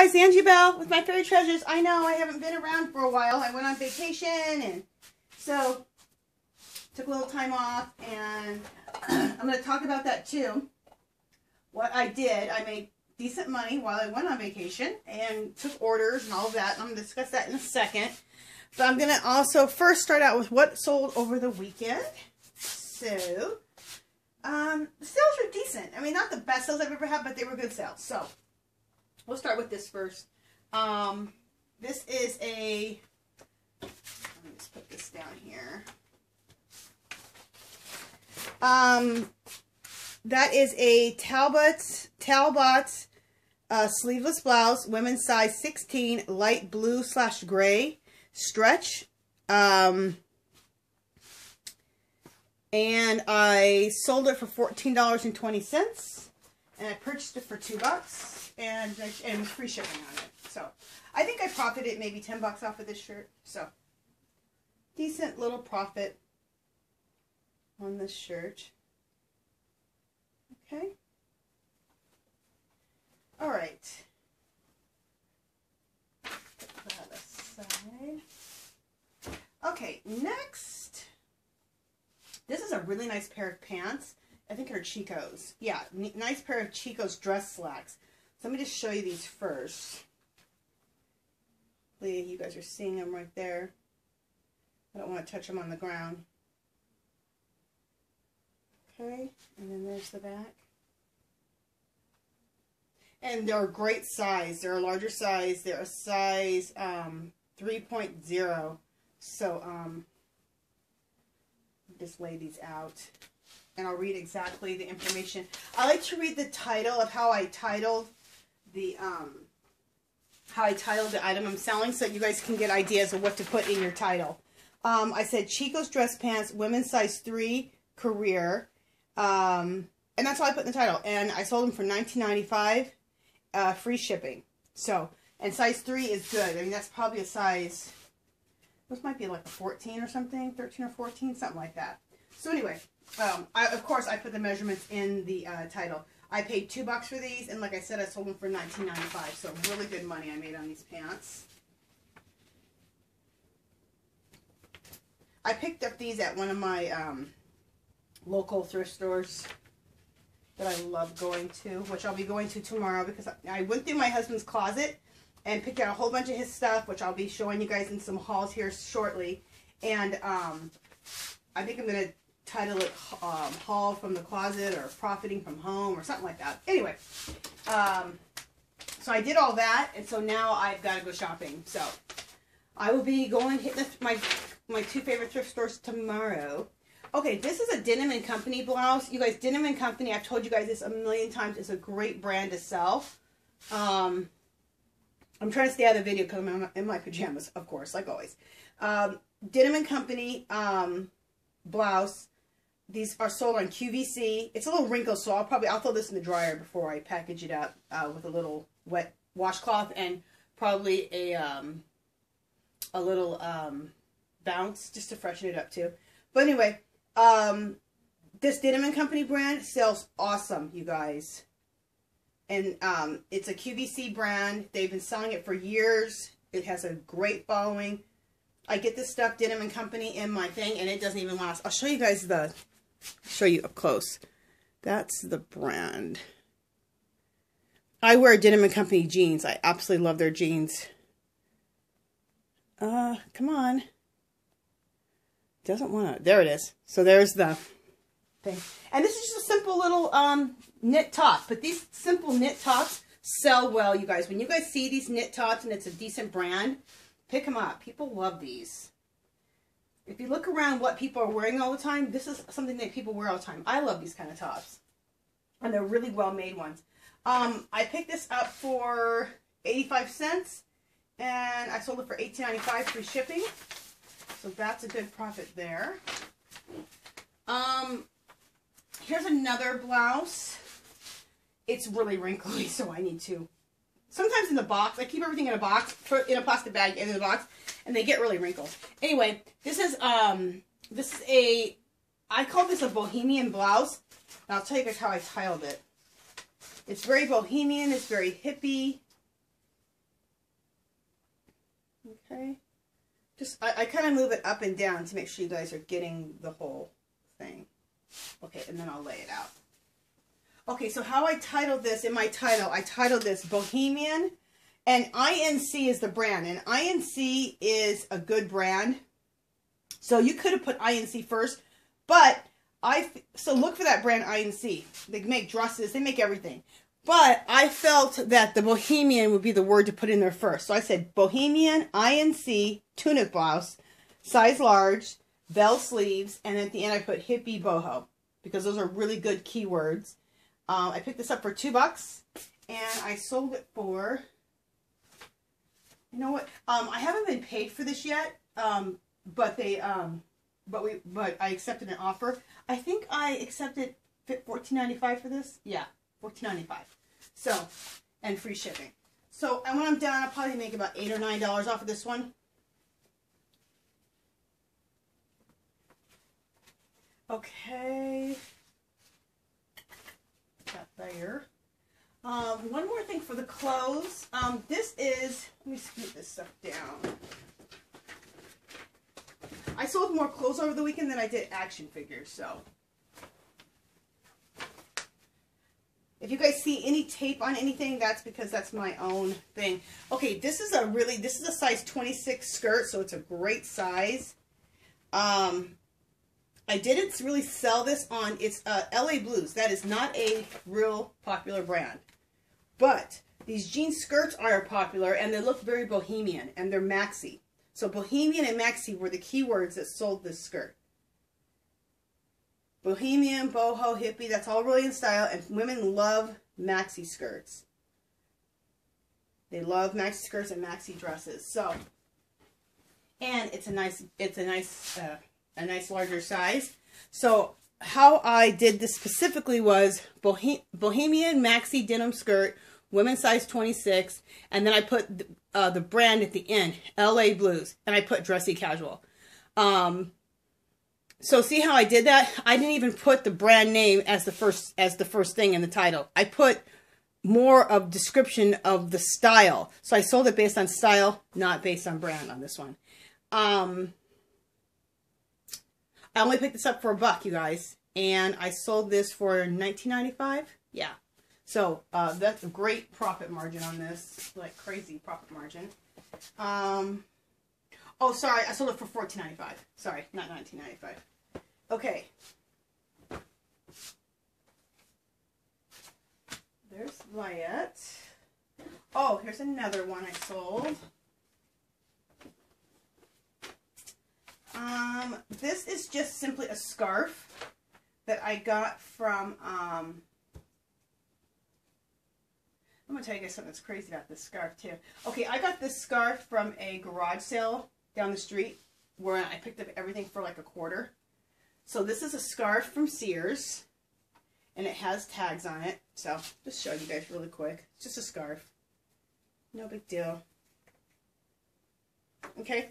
guys, Angie Bell with my Fairy Treasures. I know I haven't been around for a while. I went on vacation and so took a little time off and I'm going to talk about that too. What I did, I made decent money while I went on vacation and took orders and all of that. I'm going to discuss that in a second. But I'm going to also first start out with what sold over the weekend. So, um, sales were decent. I mean, not the best sales I've ever had, but they were good sales. So, we'll start with this first. Um, this is a, let me just put this down here. Um, that is a Talbot, Talbot uh, sleeveless blouse, women's size 16, light blue slash gray, stretch. Um, and I sold it for $14.20. And I purchased it for two bucks. And, and it was free shipping on it. So, I think I profited maybe 10 bucks off of this shirt. So, decent little profit on this shirt. Okay. All right. Put that aside. Okay, next. This is a really nice pair of pants. I think they're Chico's. Yeah, nice pair of Chico's dress slacks. So let me just show you these first. Leah, You guys are seeing them right there. I don't want to touch them on the ground. Okay, and then there's the back. And they're a great size. They're a larger size. They're a size um, 3.0. So, um, just lay these out. And I'll read exactly the information. I like to read the title of how I titled the, um, how I titled the item I'm selling so that you guys can get ideas of what to put in your title. Um, I said Chico's Dress Pants, women's size 3, career. Um, and that's all I put in the title. And I sold them for $19.95 uh, free shipping. So, and size 3 is good. I mean, that's probably a size, this might be like a 14 or something, 13 or 14, something like that. So anyway, um, I, of course, I put the measurements in the uh, title. I paid two bucks for these, and like I said, I sold them for $19.95. So really good money I made on these pants. I picked up these at one of my um, local thrift stores that I love going to, which I'll be going to tomorrow because I went through my husband's closet and picked out a whole bunch of his stuff, which I'll be showing you guys in some hauls here shortly. And um, I think I'm going to title it um, Haul from the Closet or Profiting from Home or something like that. Anyway, um, so I did all that, and so now I've got to go shopping. So I will be going hitting my my two favorite thrift stores tomorrow. Okay, this is a Denim & Company blouse. You guys, Denim & Company, I've told you guys this a million times, is a great brand to sell. Um, I'm trying to stay out of the video because I'm in my pajamas, of course, like always. Um, Denim & Company um, blouse. These are sold on QVC. It's a little wrinkled, so I'll probably, I'll throw this in the dryer before I package it up uh, with a little wet washcloth and probably a, um, a little um, bounce just to freshen it up too. But anyway, um, this Denim & Company brand sells awesome, you guys. And um, it's a QVC brand. They've been selling it for years. It has a great following. I get this stuff, Denim & Company, in my thing, and it doesn't even last. I'll show you guys the, show you up close. That's the brand. I wear Denim & Company jeans. I absolutely love their jeans. Uh, come on doesn't want to. There it is. So there's the thing. And this is just a simple little um, knit top. But these simple knit tops sell well, you guys. When you guys see these knit tops and it's a decent brand, pick them up. People love these. If you look around what people are wearing all the time, this is something that people wear all the time. I love these kind of tops. And they're really well-made ones. Um, I picked this up for 85 cents. And I sold it for $18.95 free shipping. So that's a good profit there. Um, here's another blouse. It's really wrinkly, so I need to. Sometimes in the box, I keep everything in a box, in a plastic bag in the box, and they get really wrinkled. Anyway, this is um, this is a, I call this a bohemian blouse. And I'll tell you guys how I tiled it. It's very bohemian. It's very hippie. Okay. Just, I, I kind of move it up and down to make sure you guys are getting the whole thing. Okay, and then I'll lay it out. Okay, so how I titled this in my title, I titled this Bohemian, and INC is the brand, and INC is a good brand. So you could have put INC first, but I so look for that brand INC. They make dresses, they make everything. But I felt that the Bohemian would be the word to put in there first. So I said Bohemian INC tunic blouse, size large, bell sleeves, and at the end I put hippie boho because those are really good keywords. Um, I picked this up for two bucks and I sold it for, you know what? Um, I haven't been paid for this yet, um, but they, um, but we, but I accepted an offer. I think I accepted fourteen ninety five for this. Yeah, fourteen ninety five. So, and free shipping. So, and when I'm done, I'll probably make about eight or nine dollars off of this one. Okay. Got there. Um, one more thing for the clothes. Um, this is, let me scoot this stuff down. I sold more clothes over the weekend than I did action figures, so. If you guys see any tape on anything, that's because that's my own thing. Okay, this is a really, this is a size 26 skirt, so it's a great size. Um, I didn't really sell this on, it's uh, LA Blues. That is not a real popular brand. But these jean skirts are popular and they look very bohemian and they're maxi. So bohemian and maxi were the keywords that sold this skirt. Bohemian, boho, hippie, that's all really in style. And women love maxi skirts. They love maxi skirts and maxi dresses. So, and it's a nice, it's a nice, uh, a nice larger size. So how I did this specifically was Bohem Bohemian maxi denim skirt, women's size 26, and then I put the, uh, the brand at the end, LA Blues, and I put dressy casual. Um, so see how I did that? I didn't even put the brand name as the first as the first thing in the title. I put more of description of the style. So I sold it based on style, not based on brand on this one. Um, I only picked this up for a buck, you guys. And I sold this for $19.95. Yeah. So uh, that's a great profit margin on this. Like crazy profit margin. Um, oh, sorry. I sold it for $14.95. Sorry, not $19.95. Okay. There's Liette. Oh, here's another one I sold. Um, this is just simply a scarf that I got from, um, I'm going to tell you guys something that's crazy about this scarf too. Okay, I got this scarf from a garage sale down the street where I picked up everything for like a quarter. So this is a scarf from Sears and it has tags on it. So just show you guys really quick. It's just a scarf. No big deal. Okay.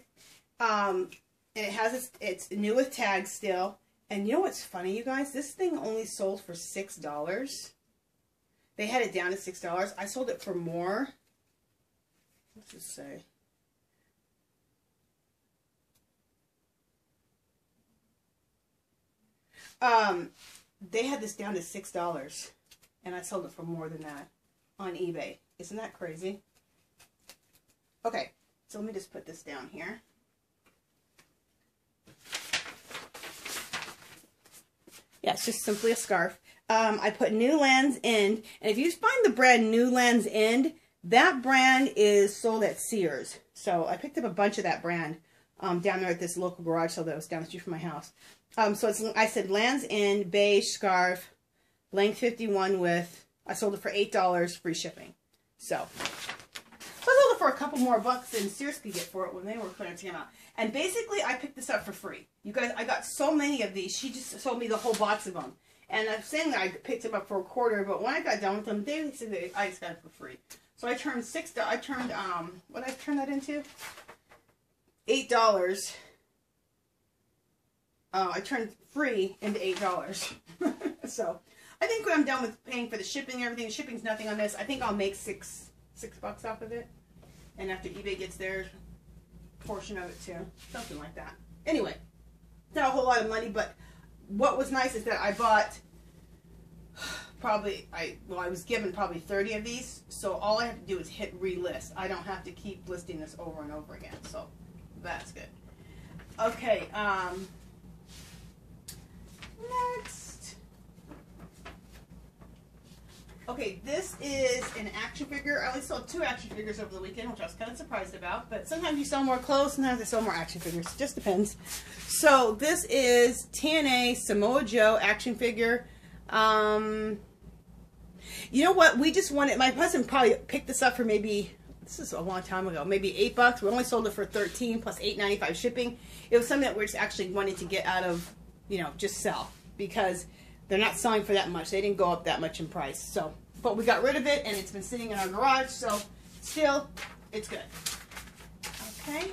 Um, and it has its, it's new with tags still. And you know what's funny, you guys? This thing only sold for $6. They had it down to $6. I sold it for more. What's it say? Um, they had this down to $6. And I sold it for more than that on eBay. Isn't that crazy? Okay, so let me just put this down here. Yeah, it's just simply a scarf. Um, I put New Lands End. And if you find the brand New Lands End, that brand is sold at Sears. So I picked up a bunch of that brand um, down there at this local garage sale that was down the street from my house. Um, so it's, I said Lands End, beige scarf, length 51 width. I sold it for $8, free shipping. So, so I sold it for a couple more bucks than Sears could get for it when they were clearing them out. And basically, I picked this up for free. You guys, I got so many of these. She just sold me the whole box of them. And I'm saying that I picked them up for a quarter, but when I got done with them, they said they, I just got it for free. So I turned six. I turned um, what I turn that into? Eight dollars. Uh, I turned free into eight dollars. so I think when I'm done with paying for the shipping and everything, shipping's nothing on this. I think I'll make six six bucks off of it. And after eBay gets their portion of it too. Something like that. Anyway, not a whole lot of money, but what was nice is that I bought probably I well I was given probably 30 of these so all I have to do is hit relist. I don't have to keep listing this over and over again so that's good. Okay um next okay this is an action figure I only sold two action figures over the weekend which I was kind of surprised about but sometimes you sell more clothes sometimes they sell more action figures it just depends so this is TNA Samoa Joe action figure um, you know what? We just wanted, my husband probably picked this up for maybe, this is a long time ago, maybe eight bucks. We only sold it for 13 plus 8.95 shipping. It was something that we're just actually wanting to get out of, you know, just sell because they're not selling for that much. They didn't go up that much in price. So, but we got rid of it and it's been sitting in our garage. So still, it's good. Okay.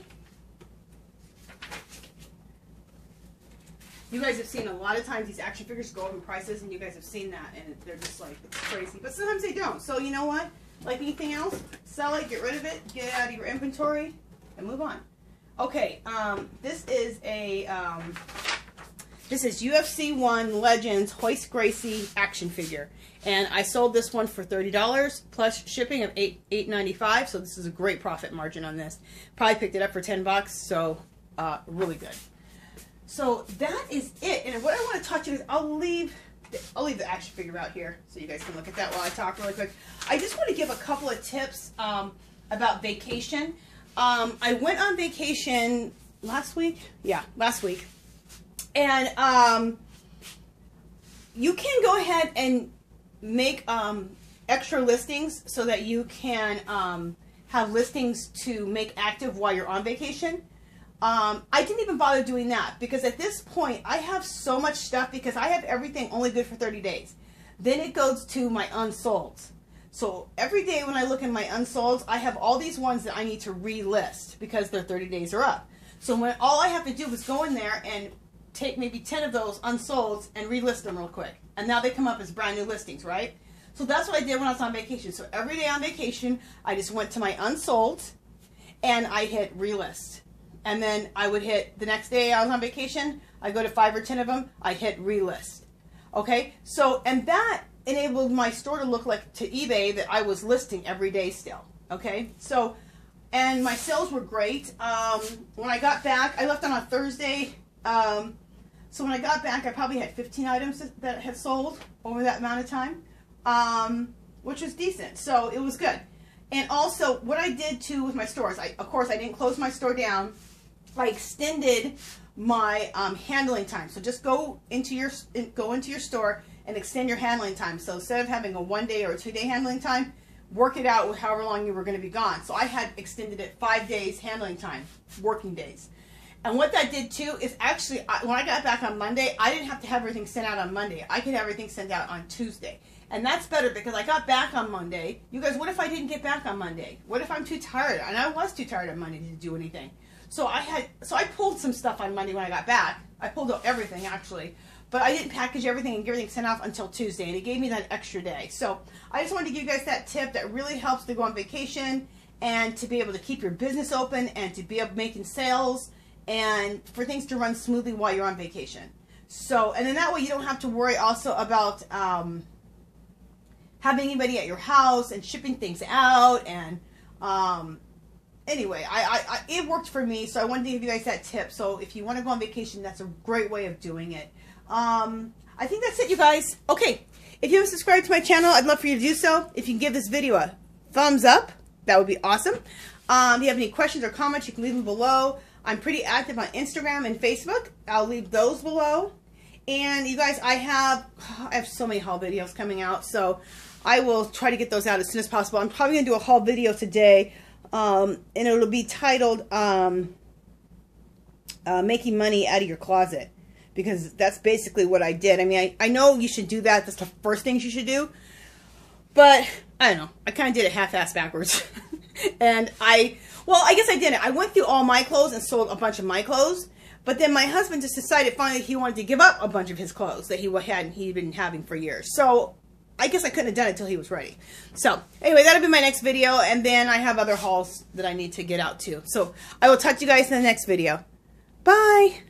You guys have seen a lot of times these action figures go up in prices, and you guys have seen that, and they're just like, it's crazy. But sometimes they don't. So you know what? Like anything else, sell it, get rid of it, get it out of your inventory, and move on. Okay, um, this is a, um, this is UFC 1 Legends Royce Gracie action figure. And I sold this one for $30 plus shipping of eight eight ninety five. So this is a great profit margin on this. Probably picked it up for 10 bucks, so uh, really good. So that is it. And what I want to touch on is I'll leave I'll leave the action figure out here so you guys can look at that while I talk really quick. I just want to give a couple of tips um, about vacation. Um, I went on vacation last week. Yeah, last week. And um, you can go ahead and make um, extra listings so that you can um, have listings to make active while you're on vacation. Um, I didn't even bother doing that because at this point I have so much stuff because I have everything only good for 30 days. Then it goes to my unsolds. So every day when I look in my unsolds, I have all these ones that I need to relist because their 30 days are up. So when all I have to do is go in there and take maybe 10 of those unsolds and relist them real quick. And now they come up as brand new listings, right? So that's what I did when I was on vacation. So every day on vacation, I just went to my unsold and I hit relist and then I would hit the next day I was on vacation, I go to five or ten of them, I hit relist. Okay, so and that enabled my store to look like to eBay that I was listing every day still. Okay, so and my sales were great. Um, when I got back, I left on a Thursday. Um, so when I got back, I probably had 15 items that had sold over that amount of time, um, which was decent. So it was good. And also, what I did too with my stores, I, of course, I didn't close my store down. I extended my um, handling time. So just go into your go into your store and extend your handling time. So instead of having a one day or two day handling time, work it out with however long you were going to be gone. So I had extended it five days handling time, working days. And what that did too is actually, when I got back on Monday, I didn't have to have everything sent out on Monday. I could have everything sent out on Tuesday. And that's better because I got back on Monday. You guys, what if I didn't get back on Monday? What if I'm too tired? And I was too tired on Monday to do anything. So I had, so I pulled some stuff on Monday when I got back. I pulled out everything actually, but I didn't package everything and get everything sent off until Tuesday, and it gave me that extra day. So I just wanted to give you guys that tip that really helps to go on vacation and to be able to keep your business open and to be able making sales and for things to run smoothly while you're on vacation. So, and then that way you don't have to worry also about um, having anybody at your house and shipping things out and um, anyway, I, I, I, it worked for me, so I wanted to give you guys that tip. So if you want to go on vacation, that's a great way of doing it. Um, I think that's it, you guys. Okay, if you haven't subscribed to my channel, I'd love for you to do so. If you can give this video a thumbs up, that would be awesome. Um, if you have any questions or comments, you can leave them below. I'm pretty active on Instagram and Facebook. I'll leave those below. And you guys, I have I have so many haul videos coming out, so I will try to get those out as soon as possible. I'm probably going to do a haul video today um, and it'll be titled um, uh, Making Money Out of Your Closet because that's basically what I did. I mean, I, I know you should do that. That's the first things you should do. But, I don't know. I kind of did it half-ass backwards. and I, well, I guess I didn't. I went through all my clothes and sold a bunch of my clothes. But then my husband just decided finally he wanted to give up a bunch of his clothes that he had he'd been having for years. So I guess I couldn't have done it till he was ready. So anyway, that'll be my next video, and then I have other hauls that I need to get out too. So I will talk to you guys in the next video. Bye.